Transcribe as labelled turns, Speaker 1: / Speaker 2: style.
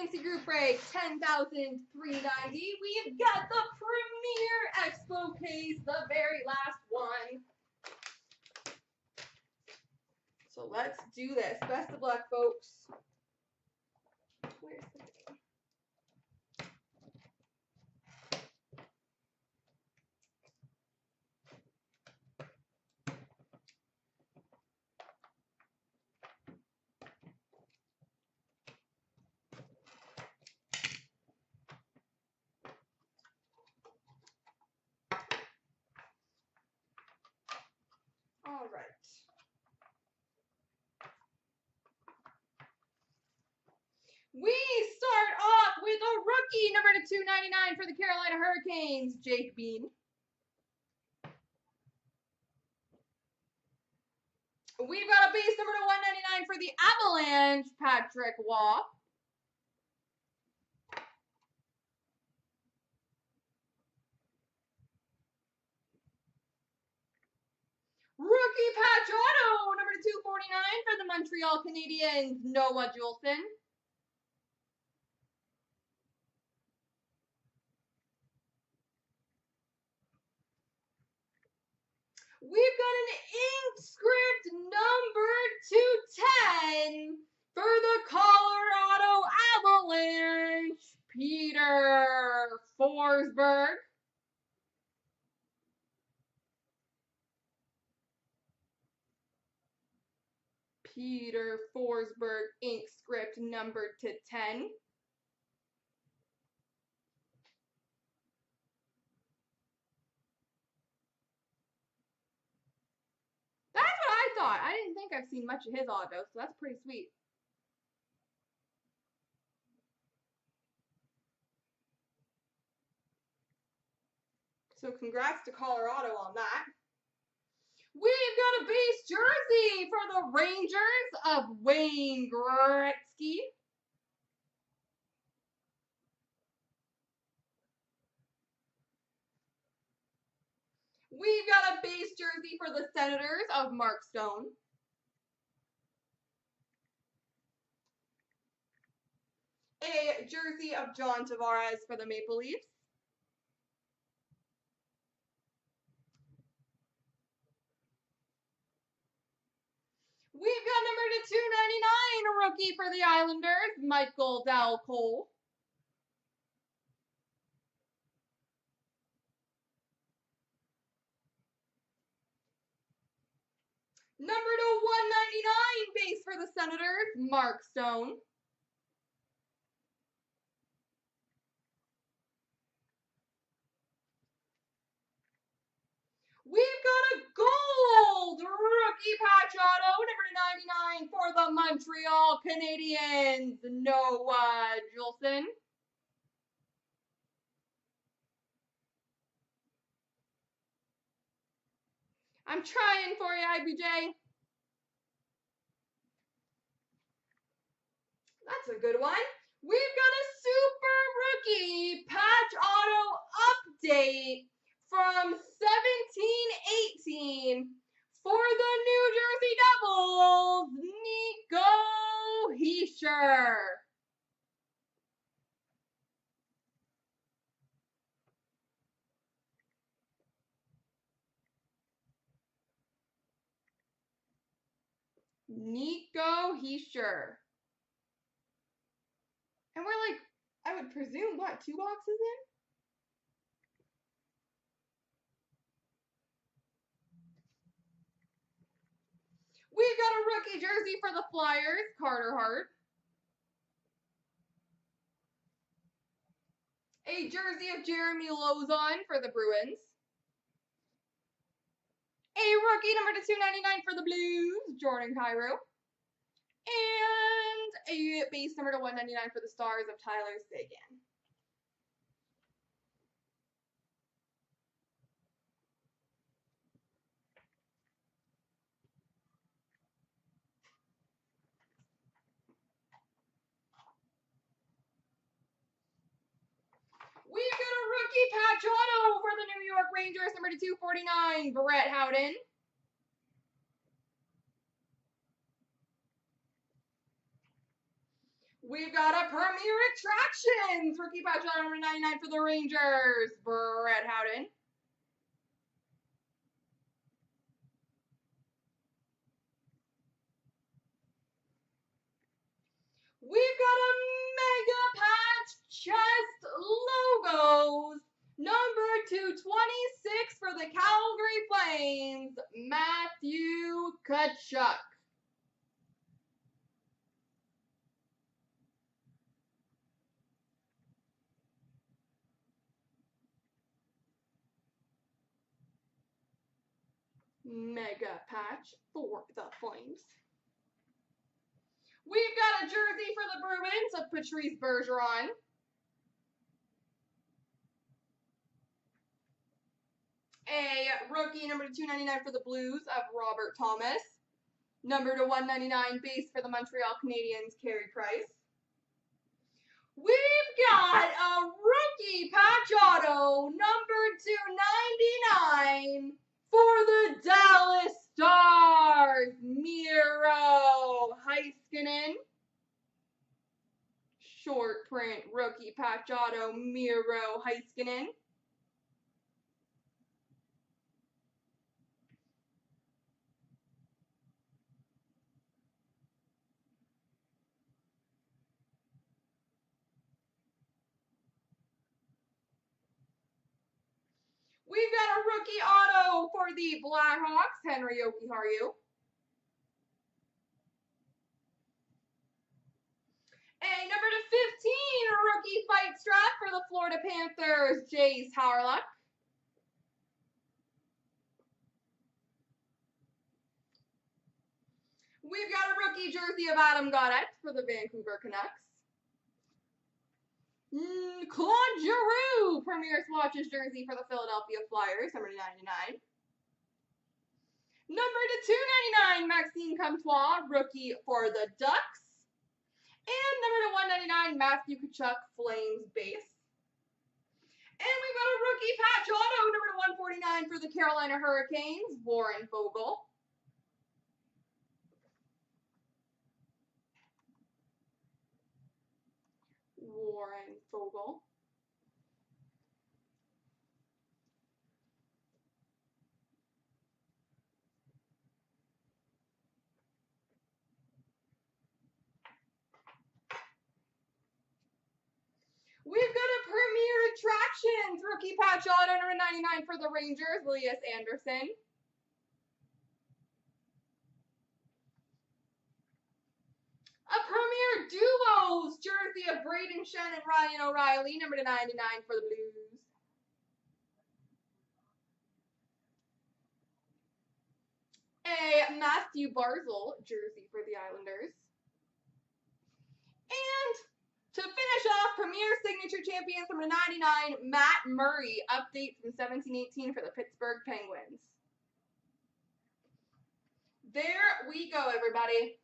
Speaker 1: CNC group break 10,390. We've got the Premier Expo case, the very last one. So let's do this. Best of luck, folks. Number to 299 for the Carolina Hurricanes, Jake Bean. We've got a base number to 199 for the Avalanche, Patrick Roy. Rookie patch auto, number to 249 for the Montreal Canadiens, Noah Juulsen. We've got an ink script number 210 for the Colorado Avalanche, Peter Forsberg. Peter Forsberg ink script number to 10. That's I didn't think I've seen much of his auto, so that's pretty sweet. So congrats to Colorado on that. We've got a base jersey for the Rangers of Wayne Gretzky. We've got a base jersey for the Senators of Mark Stone. A jersey of John Tavares for the Maple Leafs. We've got number to 299, a rookie for the Islanders, Michael Dal Colle. Number to 199, base for the Senators, Mark Stone. We've got a gold rookie patch auto, number 99 for the Montreal Canadiens, Noah Juulsen. I'm trying for you, IBJ. A good one. We've got a super rookie patch auto update from 1718 for the New Jersey Devils, Nico Hischier. Nico Hischier. And we're like, I would presume, what, two boxes in? We've got a rookie jersey for the Flyers, Carter Hart. A jersey of Jeremy Lauzon for the Bruins. A rookie number to 299 for the Blues, Jordan Kyrou. And a base number to 199 for the Stars of Tyler Seguin. We've got a rookie patch auto for the New York Rangers, number to 249, Brett Howden. We've got a Premier Attractions rookie patch number 99 for the Rangers, Brett Howden. We've got a Mega Patch Chest Logos, number 226 for the Calgary Flames, Matthew Tkachuk. Mega Patch for the Flames. We've got a jersey for the Bruins of Patrice Bergeron. A rookie number to 299 for the Blues of Robert Thomas. Number to 199 base for the Montreal Canadiens, Carey Price. We've got a rookie patch auto number 299 for the Dallas Stars, Miro Heiskanen. Print rookie patch auto, Miro Heiskanen. We've got a rookie auto for the Blackhawks, Henri Jokiharju. A number to 15 rookie fight strap for the Florida Panthers, Jayce Hawryluk. We've got a rookie jersey of Adam Gaudette for the Vancouver Canucks. Mm, Claude Giroux, Premier Swatches jersey for the Philadelphia Flyers, number 99. Number to 299, Maxime Comtois, rookie for the Ducks. And number to 199, Matthew Tkachuk, Flames base. And we've got a rookie patch auto, number to 149 for the Carolina Hurricanes, Warren Foegele. Warren Foegele. We've got a Premier Rookie patch auto number 99 for the Rangers, Lias Andersson. A Premier Duos jersey of Braden Schenn and Ryan O'Reilly, number to 99 for the Blues. A Mathew Barzal jersey for the Islanders. And to finish off, Premier Signature Champions number 99, Matt Murray, update from 1718 for the Pittsburgh Penguins. There we go, everybody.